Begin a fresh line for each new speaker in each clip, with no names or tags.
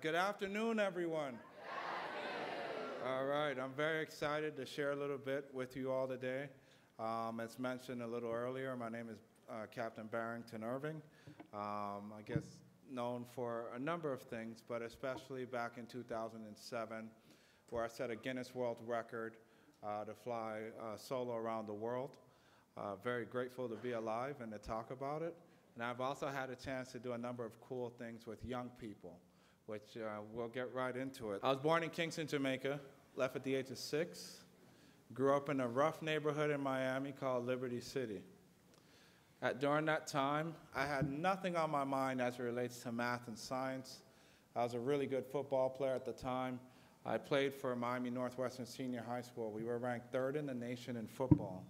Good afternoon, everyone. All right, I'm very excited to share a little bit with you all today. Um, as mentioned a little earlier, my name is uh, Captain Barrington Irving. Um, I guess known for a number of things, but especially back in 2007, where I set a Guinness World Record uh, to fly uh, solo around the world. Uh, very grateful to be alive and to talk about it. And I've also had a chance to do a number of cool things with young people which uh, we'll get right into it. I was born in Kingston, Jamaica, left at the age of six, grew up in a rough neighborhood in Miami called Liberty City. At, during that time, I had nothing on my mind as it relates to math and science. I was a really good football player at the time. I played for Miami Northwestern Senior High School. We were ranked third in the nation in football.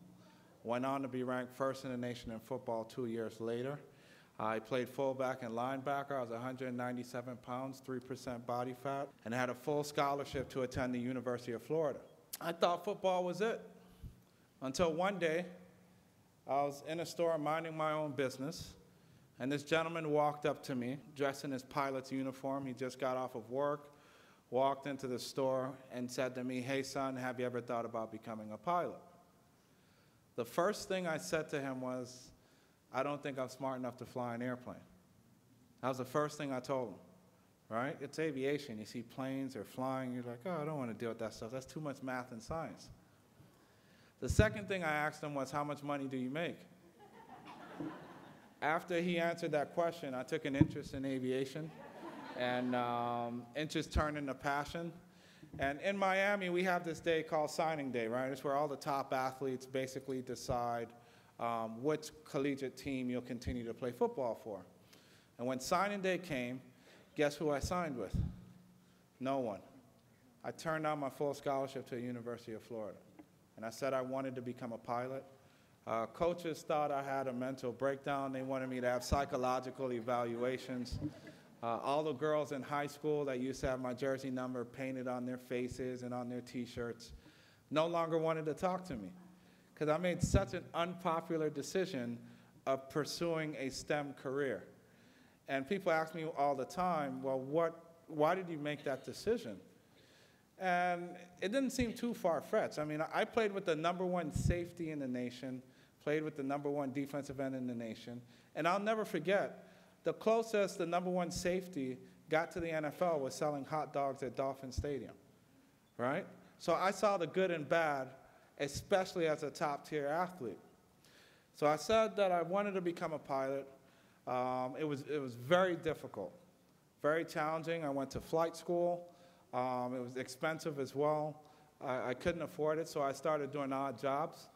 Went on to be ranked first in the nation in football two years later. I played fullback and linebacker. I was 197 pounds, 3% body fat, and had a full scholarship to attend the University of Florida. I thought football was it until one day I was in a store minding my own business, and this gentleman walked up to me dressed in his pilot's uniform. He just got off of work, walked into the store, and said to me, Hey, son, have you ever thought about becoming a pilot? The first thing I said to him was, I don't think I'm smart enough to fly an airplane. That was the first thing I told him, right? It's aviation. You see planes or flying, you're like, oh, I don't want to deal with that stuff. That's too much math and science. The second thing I asked him was, how much money do you make? After he answered that question, I took an interest in aviation, and um, interest turned into passion. And in Miami, we have this day called signing day, right? It's where all the top athletes basically decide um, which collegiate team you'll continue to play football for. And when signing day came, guess who I signed with? No one. I turned down my full scholarship to the University of Florida. And I said I wanted to become a pilot. Uh, coaches thought I had a mental breakdown. They wanted me to have psychological evaluations. Uh, all the girls in high school that used to have my jersey number painted on their faces and on their t-shirts no longer wanted to talk to me because I made such an unpopular decision of pursuing a STEM career. And people ask me all the time, well, what, why did you make that decision? And it didn't seem too far-fetched. I mean, I played with the number one safety in the nation, played with the number one defensive end in the nation, and I'll never forget, the closest the number one safety got to the NFL was selling hot dogs at Dolphin Stadium, right? So I saw the good and bad especially as a top tier athlete. So I said that I wanted to become a pilot. Um, it, was, it was very difficult, very challenging. I went to flight school. Um, it was expensive as well. I, I couldn't afford it, so I started doing odd jobs.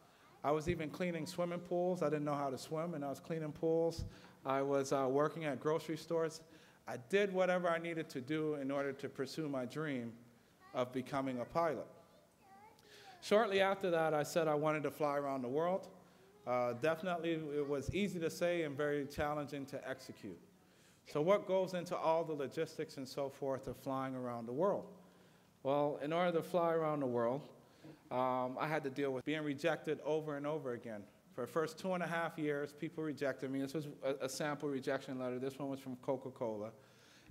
I was even cleaning swimming pools. I didn't know how to swim, and I was cleaning pools. I was uh, working at grocery stores. I did whatever I needed to do in order to pursue my dream of becoming a pilot. Shortly after that, I said I wanted to fly around the world. Uh, definitely, it was easy to say and very challenging to execute. So, what goes into all the logistics and so forth of flying around the world? Well, in order to fly around the world, um, I had to deal with being rejected over and over again. For the first two and a half years, people rejected me. This was a, a sample rejection letter. This one was from Coca Cola.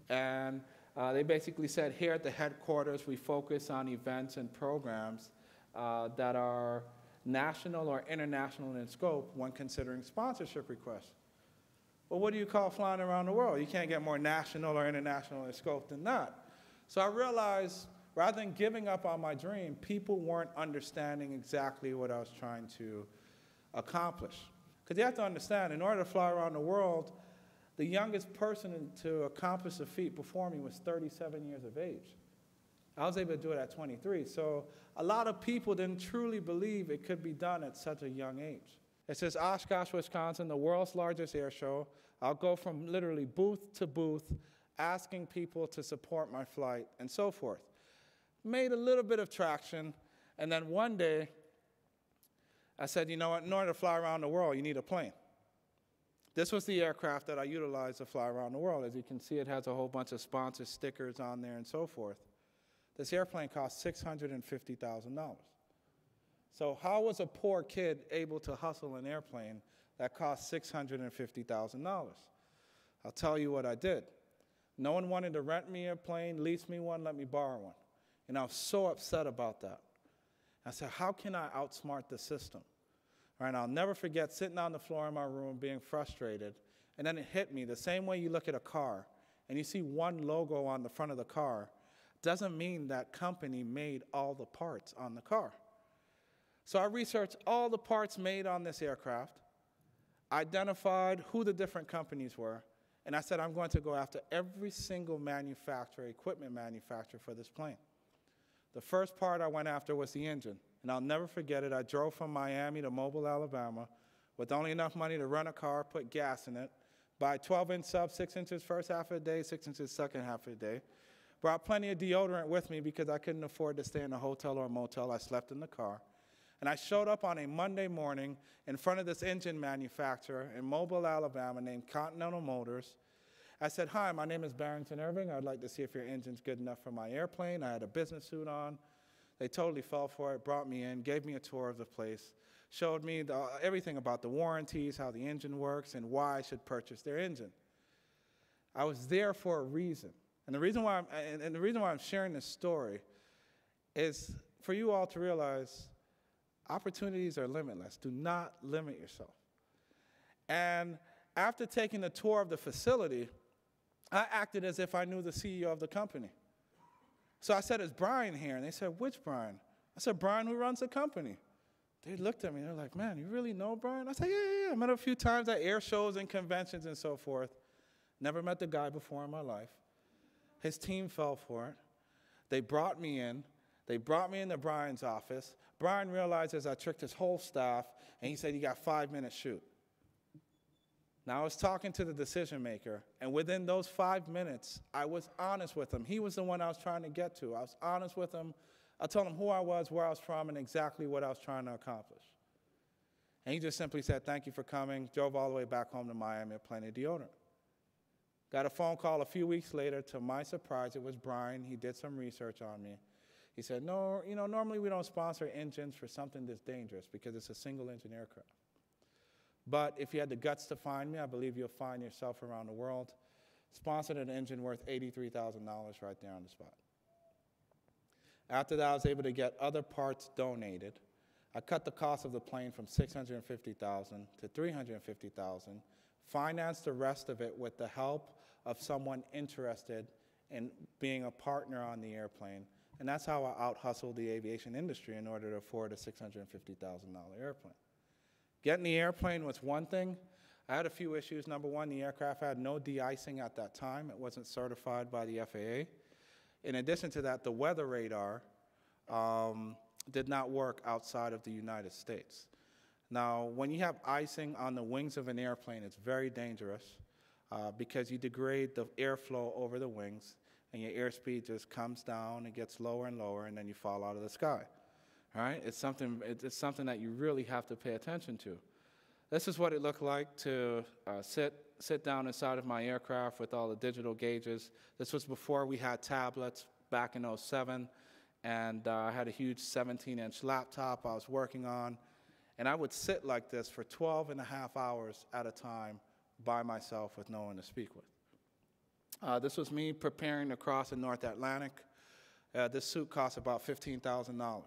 And uh, they basically said here at the headquarters, we focus on events and programs uh, that are national or international in scope when considering sponsorship requests. Well, what do you call flying around the world? You can't get more national or international in scope than that. So I realized rather than giving up on my dream, people weren't understanding exactly what I was trying to accomplish. Because you have to understand, in order to fly around the world, the youngest person to accomplish a feat before me was 37 years of age. I was able to do it at 23. So a lot of people didn't truly believe it could be done at such a young age. It says Oshkosh, Wisconsin, the world's largest air show. I'll go from literally booth to booth, asking people to support my flight and so forth. Made a little bit of traction, and then one day I said, you know what, in order to fly around the world, you need a plane. This was the aircraft that I utilized to fly around the world. As you can see, it has a whole bunch of sponsor stickers on there and so forth. This airplane cost $650,000. So, how was a poor kid able to hustle an airplane that cost $650,000? I'll tell you what I did. No one wanted to rent me a plane, lease me one, let me borrow one. And I was so upset about that. I said, How can I outsmart the system? Right, I'll never forget sitting on the floor in my room being frustrated. And then it hit me the same way you look at a car and you see one logo on the front of the car doesn't mean that company made all the parts on the car. So I researched all the parts made on this aircraft, identified who the different companies were, and I said, I'm going to go after every single manufacturer, equipment manufacturer for this plane. The first part I went after was the engine. And I'll never forget it. I drove from Miami to Mobile, Alabama, with only enough money to rent a car, put gas in it, buy 12 inch sub, six inches first half of the day, six inches second half of the day. Brought plenty of deodorant with me because I couldn't afford to stay in a hotel or a motel. I slept in the car. And I showed up on a Monday morning in front of this engine manufacturer in Mobile, Alabama, named Continental Motors. I said, Hi, my name is Barrington Irving. I'd like to see if your engine's good enough for my airplane. I had a business suit on. They totally fell for it, brought me in, gave me a tour of the place, showed me the, everything about the warranties, how the engine works, and why I should purchase their engine. I was there for a reason. And the reason why I'm, and, the reason why I'm sharing this story is for you all to realize opportunities are limitless. Do not limit yourself. And after taking the tour of the facility, I acted as if I knew the CEO of the company. So I said, Is Brian here? And they said, Which Brian? I said, Brian, who runs the company. They looked at me, they're like, Man, you really know Brian? I said, Yeah, yeah, yeah. I met him a few times at air shows and conventions and so forth. Never met the guy before in my life. His team fell for it. They brought me in. They brought me into Brian's office. Brian realizes I tricked his whole staff, and he said, You got five minutes, shoot. Now, I was talking to the decision maker, and within those five minutes, I was honest with him. He was the one I was trying to get to. I was honest with him. I told him who I was, where I was from, and exactly what I was trying to accomplish. And he just simply said, Thank you for coming. Drove all the way back home to Miami plenty of deodorant. Got a phone call a few weeks later. To my surprise, it was Brian. He did some research on me. He said, No, you know, normally we don't sponsor engines for something this dangerous because it's a single engine aircraft. But if you had the guts to find me, I believe you'll find yourself around the world. Sponsored an engine worth $83,000 right there on the spot. After that, I was able to get other parts donated. I cut the cost of the plane from 650,000 to 350,000, financed the rest of it with the help of someone interested in being a partner on the airplane. And that's how I out hustled the aviation industry in order to afford a $650,000 airplane. Getting the airplane was one thing. I had a few issues. Number one, the aircraft had no de-icing at that time. It wasn't certified by the FAA. In addition to that, the weather radar um, did not work outside of the United States. Now, when you have icing on the wings of an airplane, it's very dangerous uh, because you degrade the airflow over the wings and your airspeed just comes down, and gets lower and lower, and then you fall out of the sky. All right? It's something, it's something that you really have to pay attention to. This is what it looked like to uh, sit, sit down inside of my aircraft with all the digital gauges. This was before we had tablets back in 07, and uh, I had a huge 17 inch laptop I was working on. And I would sit like this for 12 and a half hours at a time by myself with no one to speak with. Uh, this was me preparing to cross the North Atlantic. Uh, this suit cost about $15,000. All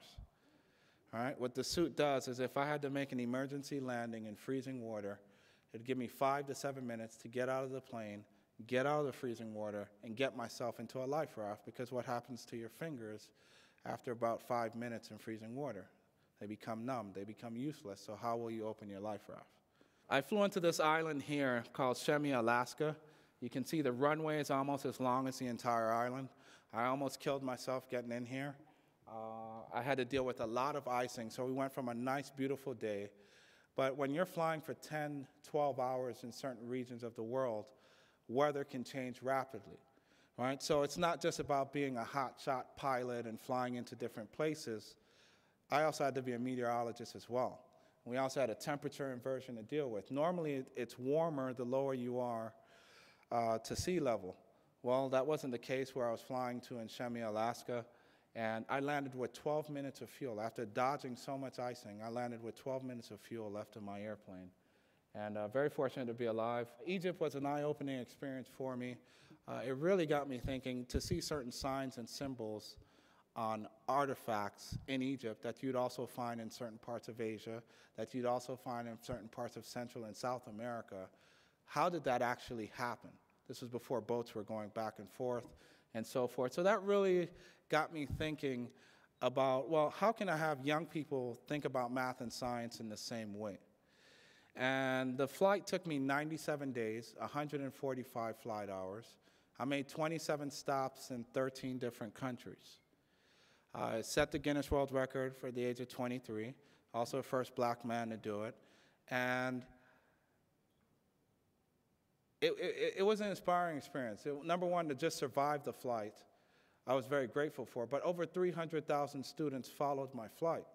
right, what the suit does is if I had to make an emergency landing in freezing water, it'd give me five to seven minutes to get out of the plane, get out of the freezing water, and get myself into a life raft because what happens to your fingers after about five minutes in freezing water? They become numb, they become useless, so how will you open your life raft? I flew into this island here called Shemya, Alaska. You can see the runway is almost as long as the entire island. I almost killed myself getting in here. Uh, I had to deal with a lot of icing, so we went from a nice, beautiful day. But when you're flying for 10, 12 hours in certain regions of the world, weather can change rapidly. Right? So it's not just about being a hot shot pilot and flying into different places. I also had to be a meteorologist as well. We also had a temperature inversion to deal with. Normally, it's warmer the lower you are uh, to sea level. Well, that wasn't the case where I was flying to in Shemya, Alaska. And I landed with 12 minutes of fuel. After dodging so much icing, I landed with 12 minutes of fuel left in my airplane. and uh, very fortunate to be alive. Egypt was an eye opening experience for me. Uh, it really got me thinking to see certain signs and symbols on artifacts in Egypt that you'd also find in certain parts of Asia, that you'd also find in certain parts of Central and South America. How did that actually happen? This was before boats were going back and forth and so forth. So that really got me thinking about, well, how can I have young people think about math and science in the same way? And the flight took me 97 days, 145 flight hours. I made 27 stops in 13 different countries. I set the Guinness World Record for the age of 23, also the first black man to do it. And it, it, it was an inspiring experience. It, number one, to just survive the flight, I was very grateful for, but over 300,000 students followed my flight.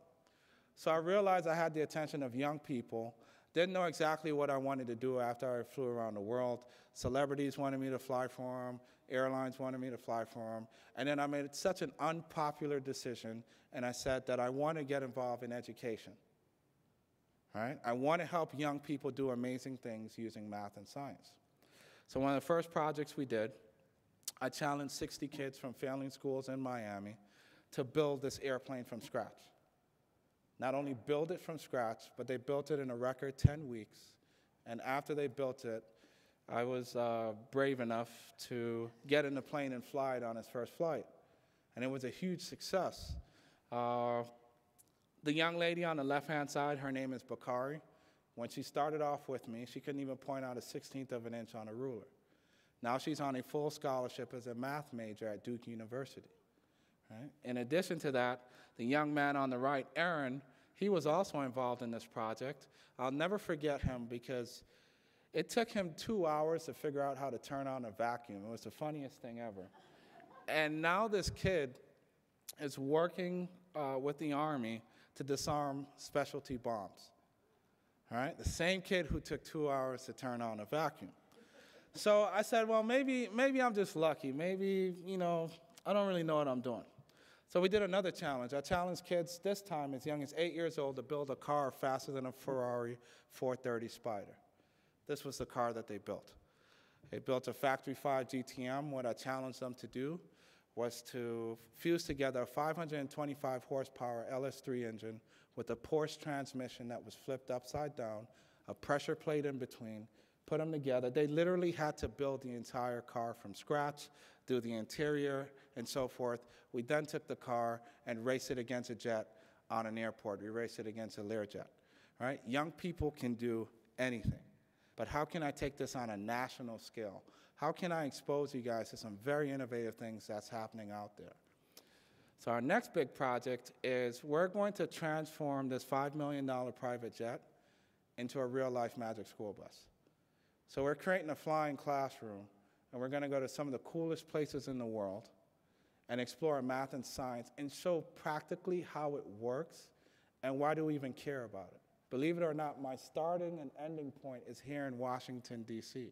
So I realized I had the attention of young people, didn't know exactly what I wanted to do after I flew around the world. Celebrities wanted me to fly for them, airlines wanted me to fly for them, and then I made such an unpopular decision, and I said that I want to get involved in education. Right? I want to help young people do amazing things using math and science. So one of the first projects we did, I challenged 60 kids from failing schools in Miami to build this airplane from scratch. Not only build it from scratch, but they built it in a record 10 weeks. And after they built it, I was uh, brave enough to get in the plane and fly it on its first flight. And it was a huge success. Uh, the young lady on the left hand side, her name is Bakari. When she started off with me, she couldn't even point out a 16th of an inch on a ruler. Now she's on a full scholarship as a math major at Duke University. Right? In addition to that, the young man on the right, Aaron, he was also involved in this project. I'll never forget him because it took him two hours to figure out how to turn on a vacuum. It was the funniest thing ever. and now this kid is working uh, with the Army to disarm specialty bombs. All right, the same kid who took two hours to turn on a vacuum. So I said, well, maybe, maybe I'm just lucky. Maybe, you know, I don't really know what I'm doing. So we did another challenge. I challenged kids this time as young as eight years old to build a car faster than a Ferrari 430 Spider. This was the car that they built. They built a Factory 5 GTM. What I challenged them to do was to fuse together a 525 horsepower LS3 engine with a Porsche transmission that was flipped upside down, a pressure plate in between, put them together. They literally had to build the entire car from scratch, do the interior, and so forth. We then took the car and raced it against a jet on an airport. We raced it against a Learjet. Right? Young people can do anything. But how can I take this on a national scale? How can I expose you guys to some very innovative things that's happening out there? So our next big project is we're going to transform this $5 million private jet into a real-life magic school bus. So we're creating a flying classroom, and we're going to go to some of the coolest places in the world and explore math and science and show practically how it works and why do we even care about it. Believe it or not, my starting and ending point is here in Washington, D.C.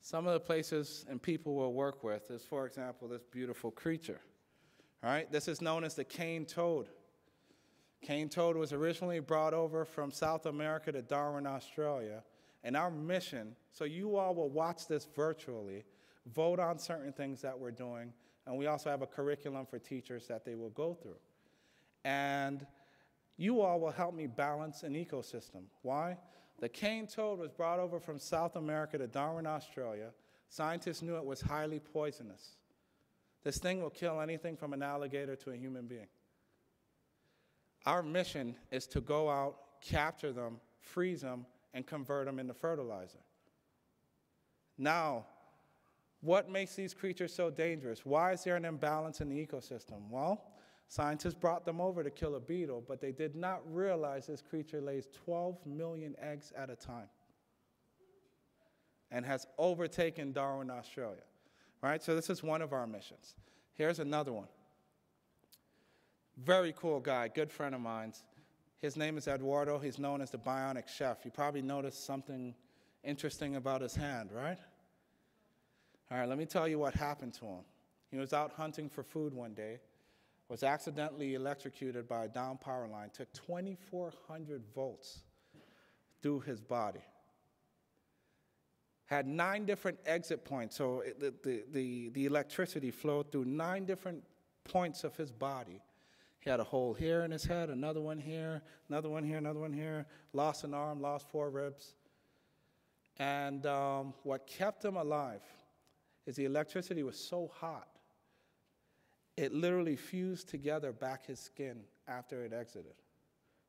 Some of the places and people we'll work with is, for example, this beautiful creature. All right, this is known as the cane toad. Cane toad was originally brought over from South America to Darwin, Australia. And our mission, so you all will watch this virtually, vote on certain things that we're doing, and we also have a curriculum for teachers that they will go through. And you all will help me balance an ecosystem. Why? The cane toad was brought over from South America to Darwin, Australia. Scientists knew it was highly poisonous. This thing will kill anything from an alligator to a human being. Our mission is to go out, capture them, freeze them, and convert them into fertilizer. Now, what makes these creatures so dangerous? Why is there an imbalance in the ecosystem? Well, scientists brought them over to kill a beetle, but they did not realize this creature lays 12 million eggs at a time and has overtaken Darwin, Australia right? So this is one of our missions. Here's another one. Very cool guy, good friend of mine. His name is Eduardo. He's known as the bionic chef. You probably noticed something interesting about his hand, right? All right, let me tell you what happened to him. He was out hunting for food one day, was accidentally electrocuted by a down power line, took 2,400 volts through his body. had nine different exit points. So it, the, the, the, electricity flowed through nine different points of his body. He had a hole here in his head, another one here, another one here, another one here, lost an arm, lost four ribs. And um, what kept him alive is the electricity was so hot, it literally fused together back his skin after it exited.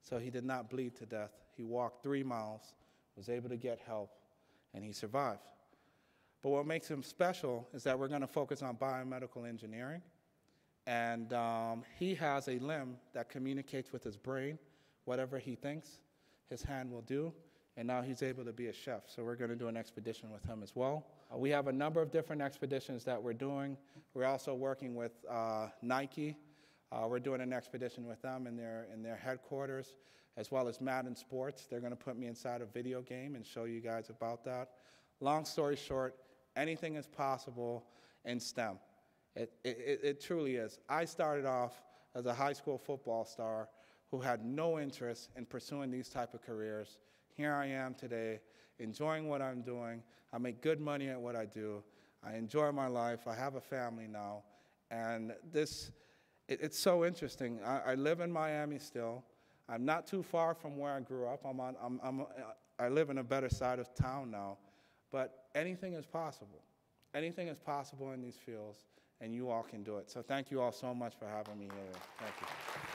So he did not bleed to death. He walked three miles, was able to get help, and he survived. But what makes him special is that we're going to focus on biomedical engineering. And um, he has a limb that communicates with his brain. Whatever he thinks, his hand will do. And now he's able to be a chef. So we're going to do an expedition with him as well. Uh, we have a number of different expeditions that we're doing. We're also working with uh, Nike. Uh, we're doing an expedition with them in their, in their headquarters, as well as Madden Sports. They're going to put me inside a video game and show you guys about that. Long story short, anything is possible in STEM. It, it, it truly is. I started off as a high school football star who had no interest in pursuing these type of careers. Here I am today, enjoying what I'm doing. I make good money at what I do. I enjoy my life. I have a family now. And this, it, it's so interesting. I, I, live in Miami still. I'm not too far from where I grew up. I'm on, I'm, I'm, uh, I live in a better side of town now. But anything is possible. Anything is possible in these fields and you all can do it. So thank you all so much for having me here. Thank you.